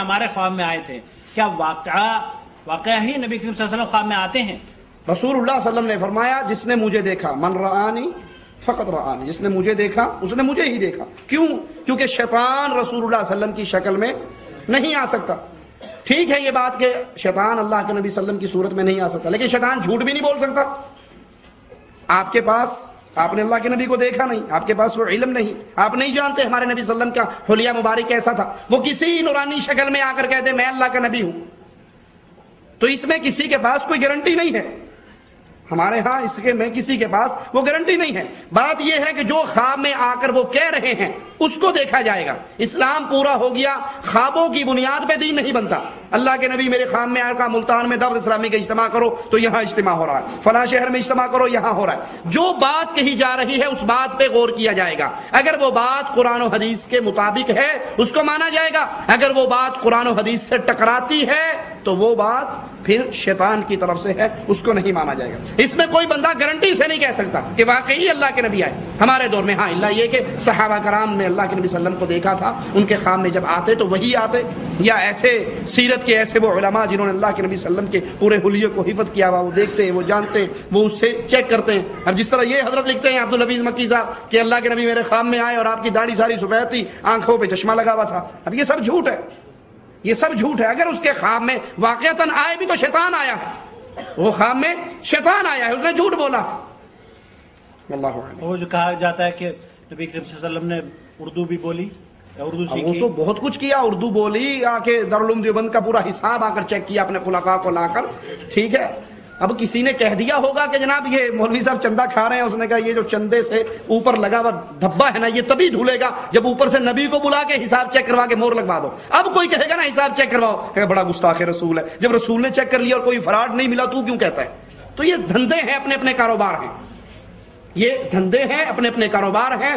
हमारे ख्वाब में आए थे। क्या वाकया वाकया ही नबी करीम सल्लल्लाहु अलैहि वसल्लम ख्वाब में आते हैं? रसूलुल्लाह सल्लम ने फरमाया, जिसने मुझे देखा, मन रआनी, फकत रआनी। जिसने मुझे देखा, उसने मुझे ही देखा। क्यों? क्योंकि शैतान रसूलुल्लाह सल्लम की शक्ल में नहीं आ सकता। ठीक है ये बात कि शैतान अल्लाह के नबी सल्लम की सूरत में नहीं आ सकता, लेकिन शैतान झूठ भी नहीं बोल सकता। आपके पास आपने अल्लाह के नबी को देखा नहीं, आपके पास वो इलम नहीं। आप नहीं जानते हमारे नबी सल्लम का हुलिया मुबारक कैसा था। वो किसी नुरानी शक्ल में आकर कहते, मैं अल्लाह का नबी हूँ। तो इसमें किसी के पास कोई गारंटी नहीं है। हमारे यहाँ इसके में किसी के पास वो गारंटी नहीं है। बात यह है कि जो ख्वाब में आकर वो कह रहे हैं उसको देखा जाएगा। इस्लाम पूरा हो गया, ख्वाबों की बुनियाद पे दीन नहीं बनता। अल्लाह के नबी मेरे खाम में आकर मुल्तान में दर्द इस्लामी का इज्तम करो तो यहाँ इज्तम हो रहा है। फला शहर में इज्तम करो, यहाँ हो रहा है। जो बात कही जा रही है, उस बात पे गौर किया जाएगा। अगर वो बात कुरान हदीस के मुताबिक है, उसको माना जाएगा। अगर वो बात कुरान हदीस से टकराती है तो वो बात फिर शैतान की तरफ़ से है, उसको नहीं माना जाएगा। इसमें कोई बंदा गारंटी से नहीं कह सकता कि वाकई अल्लाह के नबी आए। हमारे दौर में हाँ अल्लाह ये कि सहाबा कराम ने अल्लाह के नबी सल्लम को देखा था, उनके खाम में जब आते तो वही आते। या ऐसे सीरत के ऐसे वो उलमा जिन्होंने अल्लाह के नबी सल्लम के पूरे हुलिये को हिफत किया हुआ, वो देखते हैं, वो जानते हैं, वो उससे चेक करते हैं। अब जिस तरह ये हज़रत लिखते हैं, अब्दुल हफीज मक्की साहब, कि अल्लाह के नबी मेरे खाम में आए और आपकी दाढ़ी सारी सफ़ेद थी, आँखों पर चश्मा लगा हुआ था। अब ये सब झूठ है। ये सब झूठ है। अगर उसके ख्वाब में वाकता आए भी तो शैतान आया है। वो ख्वाब में शैतान आया है, उसने झूठ बोला। वो जो कहा जाता है कि नबी करीम ने उर्दू भी बोली उर्दू वो सीखी। तो बहुत कुछ किया उर्दू बोली आके दारुल देवबंद का पूरा हिसाब आकर चेक किया अपने खुलाफा को लाकर। ठीक है? अब किसी ने कह दिया होगा कि जनाब ये मौलवी साहब चंदा खा रहे हैं उसने कहा ये जो चंदे से ऊपर लगा हुआ धब्बा है ना ये तभी धुलेगा जब ऊपर से नबी को बुला के हिसाब चेक करवा के मोर लगवा दो। अब कोई कहेगा ना हिसाब चेक करवाओ। कहेगा बड़ा गुस्ताख रसूल है। जब रसूल ने चेक कर लिया और कोई फ्रॉड नहीं मिला तू क्यों कहता है? तो ये धंधे हैं अपने अपने कारोबार हैं ये धंधे हैं अपने अपने कारोबार हैं।